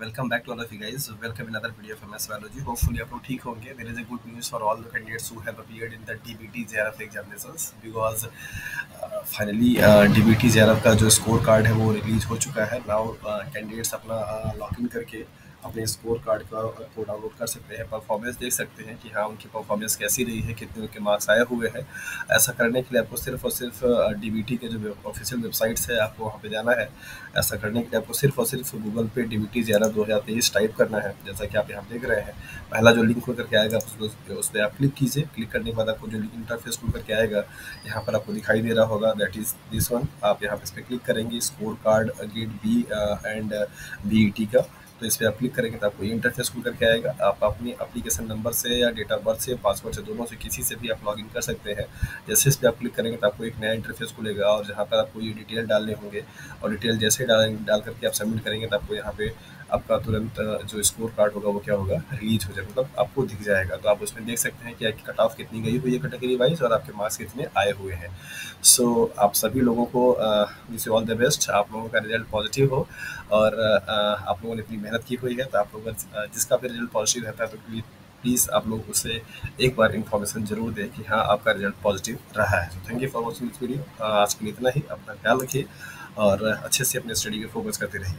Welcome back to all guys welcome in other video for us hopefully आप लोग ठीक होंगे. There is a good news for all the candidates who have appeared in the DBT JRF examinations because finally DBT JRF का जो score card है वो release हो चुका है. नाउ कैंडिडेट्स अपना लॉग इन करके अपने स्कोर कार्ड का को डाउनलोड कर सकते हैं परफॉर्मेंस देख सकते हैं कि हाँ उनकी परफॉर्मेंस कैसी रही है, कितने उनके मार्क्स आए हुए हैं। ऐसा करने के लिए आपको सिर्फ़ और सिर्फ़ डीबीटी के जो ऑफिशियल वेबसाइट्स है, आपको वहाँ पर जाना है। ऐसा करने के लिए आपको सिर्फ़ और सिर्फ़ गूगल पे डी बी टी ग्यारह दो हज़ार तेईस टाइप करना है, जैसा कि आप यहाँ देख रहे हैं। पहला जो लिंक खुल करके आएगा उस पर आप क्लिक कीजिए। क्लिक करने के बाद आपको जो इंटरफेस खुल करके आएगा, यहाँ पर आपको दिखाई दे रहा होगा दैट इज़ दिस वन आप यहाँ पर इस पर क्लिक करेंगे score card gate B and B का। तो इस पर आप क्लिक करेंगे तो आपको ये इंटरफेस खुल करके आएगा। आप अपनी अपलीकेशन नंबर से या डेट ऑफ़ बर्थ से पासवर्ड से, दोनों से किसी से भी आप लॉगिन कर सकते हैं। जैसे इस पर आप क्लिक करेंगे तो आपको एक नया इंटरफेस खुलेगा और जहाँ पर आपको ये डिटेल डालने होंगे और डिटेल जैसे डाल डाल करके आप सबमिट करेंगे तो आपको यहाँ पे आपका तुरंत जो स्कोर कार्ड होगा वो क्या होगा? रिलीज़ हो जाएगा। मतलब आपको दिख जाएगा। तो आप उसमें देख सकते हैं कि आपकी कट ऑफ़ कितनी गई हुई है कैटेगरी वाइज और आपके मार्क्स कितने आए हुए हैं। सो so, आप सभी लोगों को विश ऑल द बेस्ट आप लोगों का रिज़ल्ट पॉजिटिव हो और आप लोगों ने इतनी मेहनत की हुई है तो आप लोग जिसका भी रिज़ल्ट पॉजिटिव रहता है तो प्लीज़ आप लोग उसे एक बार इन्फॉर्मेशन ज़रूर दें कि हाँ आपका रिज़ल्ट पॉजिटिव रहा है। तो thank you for watching this video आज के लिए इतना ही। अपना ख्याल रखिए और अच्छे से अपने स्टडी पे फोकस करते रहिए।